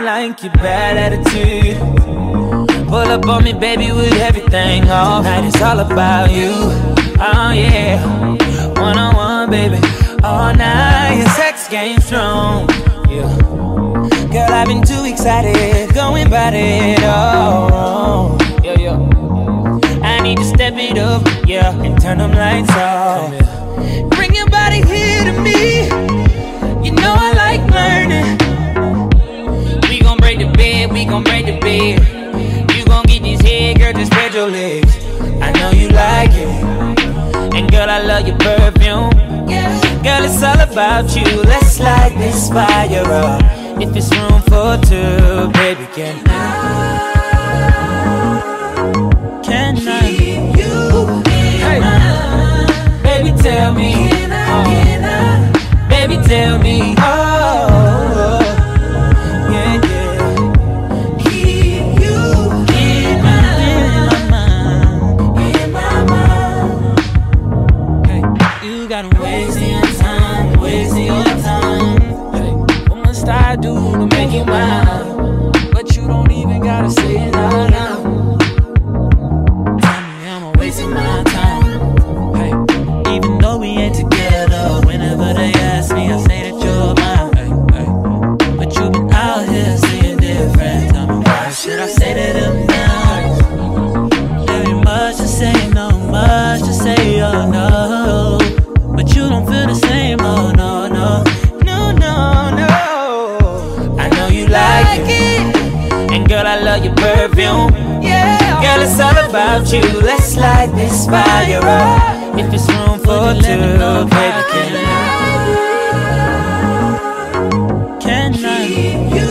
I like your bad attitude. Pull up on me, baby, with everything off. Night it's all about you. Oh yeah, one on one, baby, all night. Your sex game strong. Yeah, girl, I've been too excited, going about it all. Yeah, yeah. I need to step it up, yeah, and turn them lights off. Girl, I love your perfume. Girl, it's all about you. Let's light this fire up. If it's room for two, baby, can I? Can I? Keep you? Hey. Baby, tell me. oh. Baby, tell me. Gotta waste your time, waste your time. Hey, what must I do to make you mine? But you don't even gotta say it out loud. Tell me I'm wasting my time. Hey, even though we ain't together, perfume. Yeah. Girl, it's all about you. Let's light this fire up. If it's room for two, baby, can I? Can I?